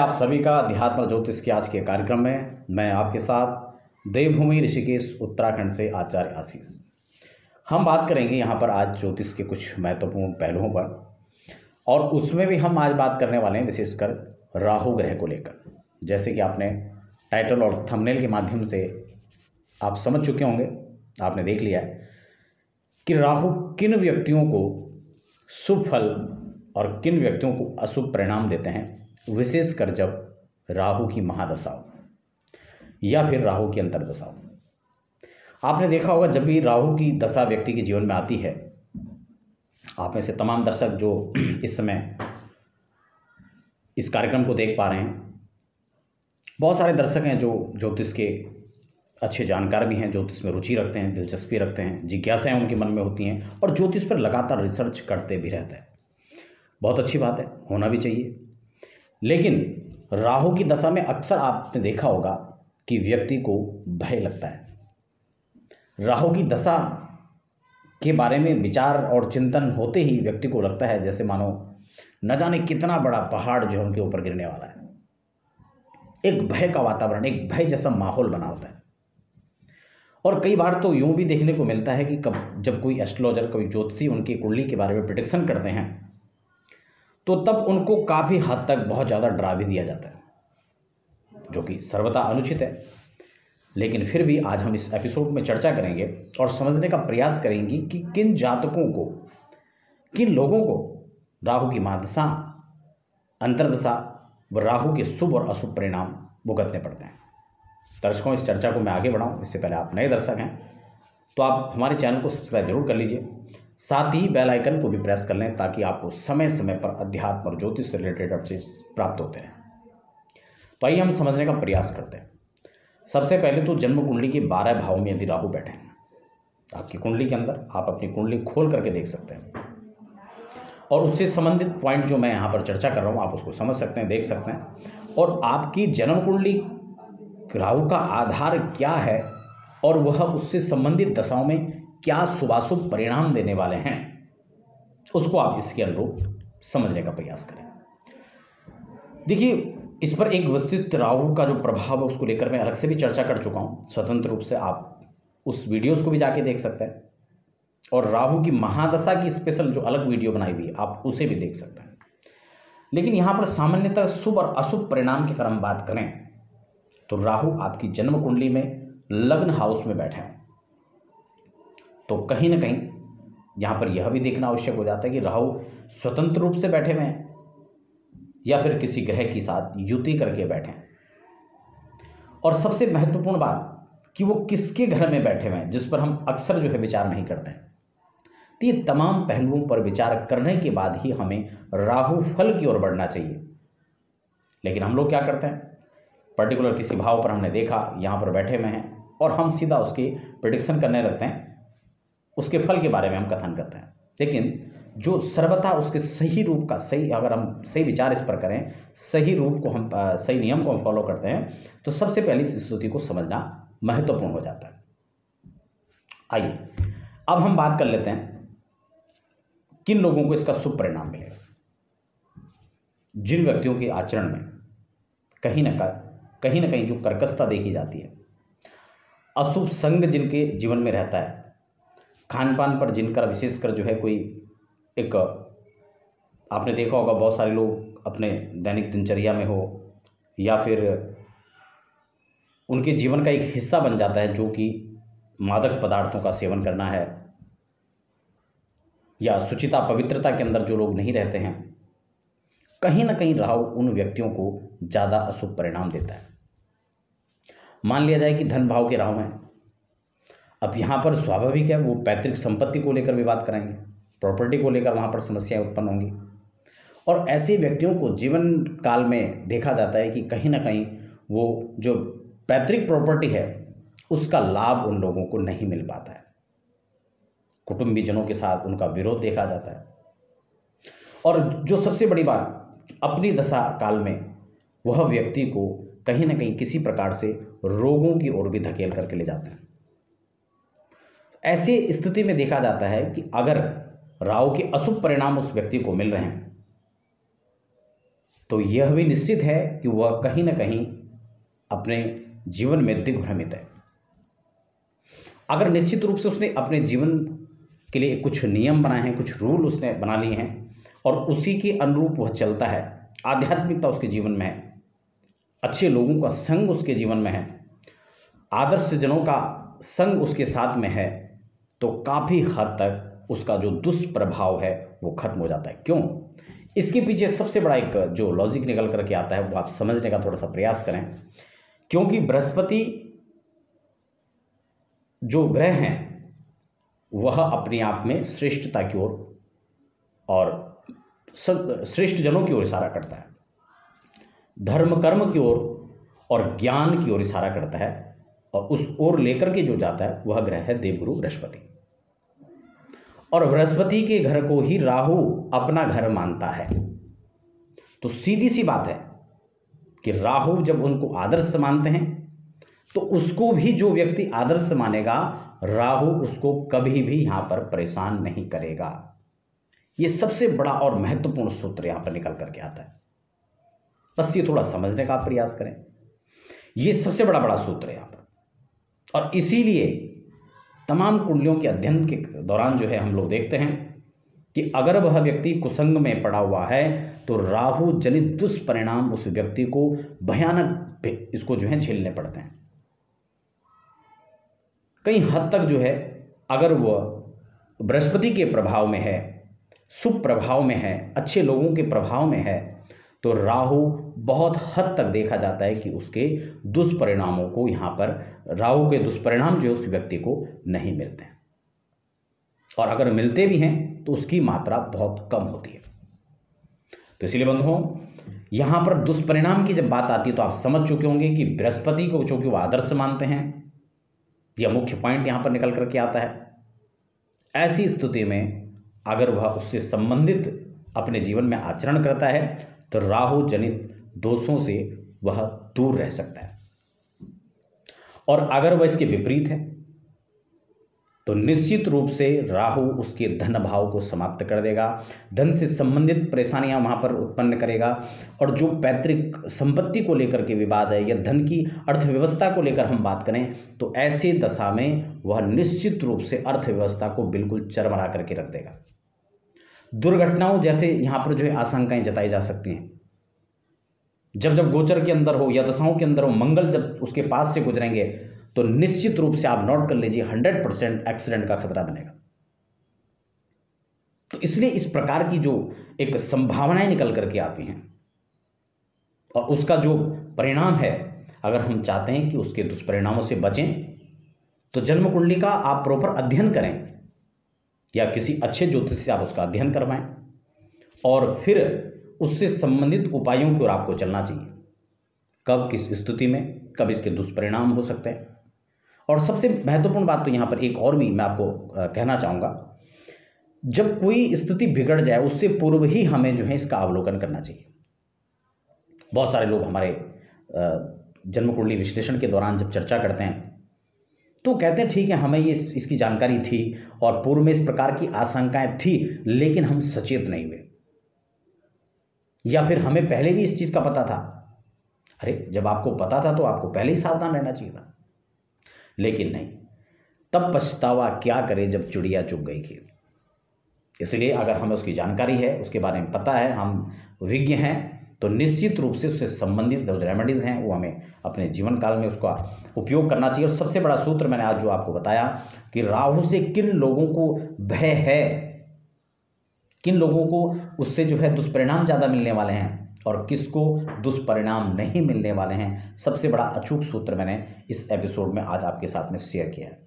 आप सभी का अध्यात्म ज्योतिष के आज के कार्यक्रम में मैं आपके साथ देवभूमि ऋषिकेश उत्तराखंड से आचार्य आशीष। हम बात करेंगे यहाँ पर आज ज्योतिष के कुछ महत्वपूर्ण पहलुओं पर, और उसमें भी हम आज बात करने वाले हैं विशेषकर राहु ग्रह को लेकर। जैसे कि आपने टाइटल और थंबनेल के माध्यम से आप समझ चुके होंगे, आपने देख लिया है कि राहु किन व्यक्तियों को शुभ फल और किन व्यक्तियों को अशुभ परिणाम देते हैं। विशेषकर जब राहु की महादशा हो, या फिर राहु की अंतरदशा हो। आपने देखा होगा, जब भी राहु की दशा व्यक्ति के जीवन में आती है, आप में से तमाम दर्शक जो इस समय इस कार्यक्रम को देख पा रहे हैं, बहुत सारे दर्शक हैं जो ज्योतिष के अच्छे जानकार भी हैं, ज्योतिष में रुचि रखते हैं, दिलचस्पी रखते हैं, जिज्ञासाएँ उनके मन में होती हैं और ज्योतिष पर लगातार रिसर्च करते भी रहते हैं। बहुत अच्छी बात है, होना भी चाहिए। लेकिन राहु की दशा में अक्सर आपने देखा होगा कि व्यक्ति को भय लगता है। राहु की दशा के बारे में विचार और चिंतन होते ही व्यक्ति को लगता है, जैसे मानो न जाने कितना बड़ा पहाड़ जो है उनके ऊपर गिरने वाला है। एक भय का वातावरण, एक भय जैसा माहौल बना होता है। और कई बार तो यूँ भी देखने को मिलता है कि कब जब कोई एस्ट्रोलॉजर कोई ज्योतिषी उनकी कुंडली के बारे में प्रिडिक्शन करते हैं तो तब उनको काफ़ी हद तक बहुत ज़्यादा डरा भी दिया जाता है, जो कि सर्वथा अनुचित है। लेकिन फिर भी आज हम इस एपिसोड में चर्चा करेंगे और समझने का प्रयास करेंगे कि किन जातकों को, किन लोगों को राहु की महादशा अंतरदशा व राहु के शुभ और अशुभ परिणाम भुगतने पड़ते हैं। दर्शकों, इस चर्चा को मैं आगे बढ़ाऊं। इससे पहले आप नए दर्शक हैं तो आप हमारे चैनल को सब्सक्राइब ज़रूर कर लीजिए। साथ ही बेल आइकन को भी प्रेस कर लें ताकि आपको समय समय पर अध्यात्म और ज्योतिष से रिलेटेड अपडेट्स प्राप्त होते रहें। तो आइए हम समझने का प्रयास करते हैं। सबसे पहले तो जन्म कुंडली के बारह भाव में यदि राहु बैठे हैं आपकी कुंडली के अंदर आप अपनी कुंडली खोल करके देख सकते हैं। और उससे संबंधित पॉइंट जो मैं यहाँ पर चर्चा कर रहा हूँ, आप उसको समझ सकते हैं, देख सकते हैं। और आपकी जन्म कुंडली राहु का आधार क्या है? और वह उससे संबंधित दशाओं में क्या शुभाशुभ परिणाम देने वाले हैं, उसको आप इसके अनुरूप समझने का प्रयास करें। देखिए, इस पर एक विस्तृत राहु का जो प्रभाव है, उसको लेकर मैं अलग से भी चर्चा कर चुका हूँ। स्वतंत्र रूप से आप उस वीडियोस को भी जाके देख सकते हैं। और राहु की महादशा की स्पेशल जो अलग वीडियो बनाई हुई आप उसे भी देख सकते हैं। लेकिन यहाँ पर सामान्यतः शुभ और अशुभ परिणाम की अगर हम बात करें तो राहु आपकी जन्म कुंडली में लग्न हाउस में बैठे हैं। तो कहीं ना कहीं यहाँ पर यह भी देखना आवश्यक हो जाता है कि राहु स्वतंत्र रूप से बैठे हुए हैं या फिर किसी ग्रह के साथ युति करके बैठे हैं। और सबसे महत्वपूर्ण बात कि वो किसके घर में बैठे हुए हैं, जिस पर हम अक्सर जो है विचार नहीं करते हैं। तो ये तमाम पहलुओं पर विचार करने के बाद ही हमें राहु फल की ओर बढ़ना चाहिए। लेकिन हम लोग क्या करते हैं? पर्टिकुलर किसी भाव पर हमने देखा, यहाँ पर बैठे हुए हैं और हम सीधा उसकी प्रिडिक्शन करने लगते हैं उसके फल के बारे में हम कथन करते हैं। लेकिन जो सर्वथा उसके सही रूप का, सही अगर हम सही विचार इस पर करें, सही रूप को हम सही नियम को हम फॉलो करते हैं तो सबसे पहले इस स्तुति को समझना महत्वपूर्ण हो जाता है। आइए, अब हम बात कर लेते हैं किन लोगों को इसका शुभ परिणाम मिलेगा। जिन व्यक्तियों के आचरण में कहीं ना कहीं ना कहीं जो कर्कशता देखी जाती है, अशुभ संग जिनके जीवन में रहता है खान पान पर जिनका विशेषकर जो है कोई एक, आपने देखा होगा बहुत सारे लोग अपने दैनिक दिनचर्या में हो या फिर उनके जीवन का एक हिस्सा बन जाता है जो कि मादक पदार्थों का सेवन करना है या सुचिता पवित्रता के अंदर जो लोग नहीं रहते हैं, कहीं ना कहीं राहु उन व्यक्तियों को ज़्यादा अशुभ परिणाम देता है। मान लिया जाए कि धन भाव के राहु हैं अब यहाँ पर स्वाभाविक है, वो पैतृक संपत्ति को लेकर विवाद कराएँगे। प्रॉपर्टी को लेकर वहाँ पर समस्याएँ उत्पन्न होंगी। और ऐसे व्यक्तियों को जीवन काल में देखा जाता है कि कहीं ना कहीं वो जो पैतृक प्रॉपर्टी है, उसका लाभ उन लोगों को नहीं मिल पाता है। कुटुंबीजनों के साथ उनका विरोध देखा जाता है। और जो सबसे बड़ी बात, अपनी दशा काल में वह व्यक्ति को कहीं ना कहीं किसी प्रकार से रोगों की ओर भी धकेल करके ले जाते हैं। ऐसी स्थिति में देखा जाता है कि अगर राहु के अशुभ परिणाम उस व्यक्ति को मिल रहे हैं तो यह भी निश्चित है कि वह कहीं ना कहीं अपने जीवन में दिग्भ्रमित है। अगर निश्चित रूप से उसने अपने जीवन के लिए कुछ नियम बनाए हैं, कुछ रूल उसने बना लिए हैं, और उसी के अनुरूप वह चलता है, आध्यात्मिकता उसके जीवन में है, अच्छे लोगों का संग उसके जीवन में है आदर्श जनों का संग उसके साथ में है तो काफ़ी हद तक उसका जो दुष्प्रभाव है वो खत्म हो जाता है। क्यों? इसके पीछे सबसे बड़ा एक जो लॉजिक निकल करके आता है वो आप समझने का थोड़ा सा प्रयास करें। क्योंकि बृहस्पति जो ग्रह हैं, वह अपने आप में श्रेष्ठता की ओर और श्रेष्ठ जनों की ओर इशारा करता है। धर्म कर्म की ओर और ज्ञान की ओर इशारा करता है और उस ओर लेकर के जो जाता है, वह ग्रह है देवगुरु बृहस्पति। और बृहस्पति के घर को ही राहु अपना घर मानता है। तो सीधी सी बात है कि राहु जब उनको आदर्श मानते हैं तो उसको भी जो व्यक्ति आदर्श मानेगा, राहु उसको कभी भी यहाँ पर परेशान नहीं करेगा। यह सबसे बड़ा और महत्वपूर्ण सूत्र यहाँ पर निकल करके आता है। बस ये थोड़ा समझने का प्रयास करें। यह सबसे बड़ा बड़ा सूत्र है यहाँ पर। और इसीलिए तमाम कुंडलियों के अध्ययन के दौरान जो है हम लोग देखते हैं कि अगर वह व्यक्ति कुसंग में पड़ा हुआ है तो राहु जनित दुष्परिणाम उस व्यक्ति को भयानक इसको जो है झेलने पड़ते हैं। कई हद तक जो है, अगर वह बृहस्पति के प्रभाव में है, शुभ प्रभाव में है, अच्छे लोगों के प्रभाव में है तो राहु बहुत हद तक देखा जाता है कि उसके दुष्परिणामों को यहाँ पर, राहु के दुष्परिणाम जो उस व्यक्ति को नहीं मिलते हैं। और अगर मिलते भी हैं तो उसकी मात्रा बहुत कम होती है। तो इसलिए बंधुओं, यहाँ पर दुष्परिणाम की जब बात आती है तो आप समझ चुके होंगे कि बृहस्पति को चूँकि वो आदर्श मानते हैं यह मुख्य पॉइंट यहाँ पर निकल करके आता है। ऐसी स्थिति में अगर वह उससे संबंधित अपने जीवन में आचरण करता है तो राहु जनित दोषों से वह दूर रह सकता है। और अगर वह इसके विपरीत है तो निश्चित रूप से राहु उसके धन भाव को समाप्त कर देगा, धन से संबंधित परेशानियाँ वहाँ पर उत्पन्न करेगा, और जो पैतृक संपत्ति को लेकर के विवाद है या धन की अर्थव्यवस्था को लेकर हम बात करें तो ऐसे दशा में वह निश्चित रूप से अर्थव्यवस्था को बिल्कुल चरमरा करके रख देगा। दुर्घटनाओं जैसे यहाँ पर जो है आशंकाएँ जताई जा सकती हैं। जब जब गोचर के अंदर हो या दशाओं के अंदर हो, मंगल जब उसके पास से गुजरेंगे तो निश्चित रूप से आप नोट कर लीजिए, हंड्रेड परसेंट एक्सीडेंट का खतरा बनेगा। तो इसलिए इस प्रकार की जो एक संभावनाएँ निकल करके आती हैं, और उसका जो परिणाम है, अगर हम चाहते हैं कि उसके दुष्परिणामों से बचें तो जन्म कुंडली का आप प्रॉपर अध्ययन करें। या किसी अच्छे ज्योतिष से आप उसका अध्ययन करवाएँ और फिर उससे संबंधित उपायों की ओर आपको चलना चाहिए। कब, किस स्थिति में, कब इसके दुष्परिणाम हो सकते हैं। और सबसे महत्वपूर्ण बात तो यहाँ पर एक और भी मैं आपको कहना चाहूँगा। जब कोई स्थिति बिगड़ जाए, उससे पूर्व ही हमें जो है इसका अवलोकन करना चाहिए। बहुत सारे लोग हमारे जन्म कुंडली विश्लेषण के दौरान जब चर्चा करते हैं तो कहते हैं, ठीक है, हमें ये इसकी जानकारी थी और पूर्व में इस प्रकार की आशंकाएँ थी, लेकिन हम सचेत नहीं हुए। या फिर हमें पहले भी इस चीज़ का पता था? अरे, जब आपको पता था तो आपको पहले ही सावधान रहना चाहिए था। लेकिन नहीं। तब पछतावा क्या करे जब चिड़िया चुग गई खेत? इसलिए अगर हमें उसकी जानकारी है, उसके बारे में पता है, हम विज्ञ हैं तो निश्चित रूप से उससे संबंधित जो रेमेडीज़ हैं, वो हमें अपने जीवन काल में उसका उपयोग करना चाहिए। और सबसे बड़ा सूत्र मैंने आज जो आपको बताया कि राहु से किन लोगों को भय है, किन लोगों को उससे जो है दुष्परिणाम ज़्यादा मिलने वाले हैं और किसको दुष्परिणाम नहीं मिलने वाले हैं, सबसे बड़ा अचूक सूत्र मैंने इस एपिसोड में आज आपके साथ में शेयर किया है।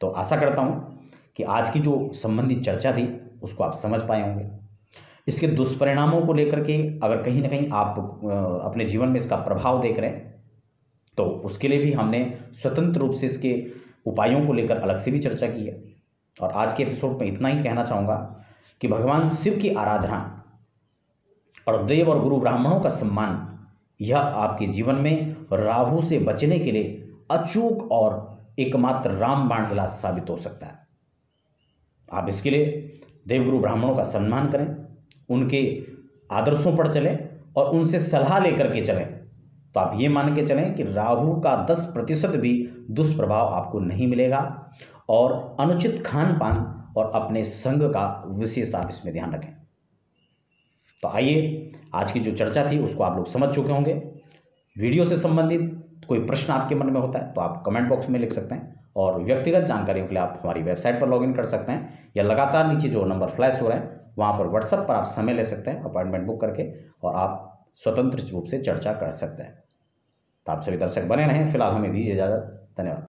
तो आशा करता हूँ कि आज की जो संबंधित चर्चा थी, उसको आप समझ पाए होंगे। इसके दुष्परिणामों को लेकर के अगर कहीं ना कहीं आप अपने जीवन में इसका प्रभाव देख रहे हैं तो उसके लिए भी हमने स्वतंत्र रूप से इसके उपायों को लेकर अलग से भी चर्चा की है। और आज के एपिसोड में इतना ही कहना चाहूँगा कि भगवान शिव की आराधना और देव और गुरु ब्राह्मणों का सम्मान, यह आपके जीवन में राहु से बचने के लिए अचूक और एकमात्र राम बाण इलाज साबित हो सकता है। आप इसके लिए देवगुरु ब्राह्मणों का सम्मान करें। उनके आदर्शों पर चलें और उनसे सलाह लेकर के चलें। तो आप ये मान के चलें कि राहु का 10 प्रतिशत भी दुष्प्रभाव आपको नहीं मिलेगा और अनुचित खान पान और अपने संग का विशेष आप इसमें ध्यान रखें। तो आइए, आज की जो चर्चा थी उसको आप लोग समझ चुके होंगे। वीडियो से संबंधित कोई प्रश्न आपके मन में होता है तो आप कमेंट बॉक्स में लिख सकते हैं और व्यक्तिगत जानकारियों के लिए आप हमारी वेबसाइट पर लॉगिन कर सकते हैं या लगातार नीचे जो नंबर फ्लैश हो रहे हैं वहाँ पर व्हाट्सएप पर आप समय ले सकते हैं अपॉइंटमेंट बुक करके और आप स्वतंत्र रूप से चर्चा कर सकते हैं। तो आप सभी दर्शक बने रहें, फ़िलहाल हमें दीजिए इजाज़त, धन्यवाद।